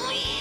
Uy.